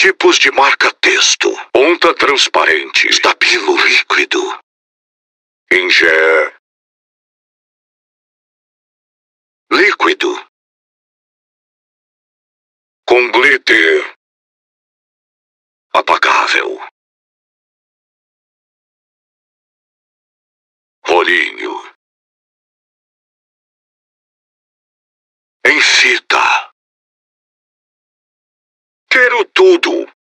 Tipos de marca-texto. Ponta transparente. Estabilo líquido. Ingé. Líquido. Com glitter. Apagável. Rolinho. Em fita. Quero tudo.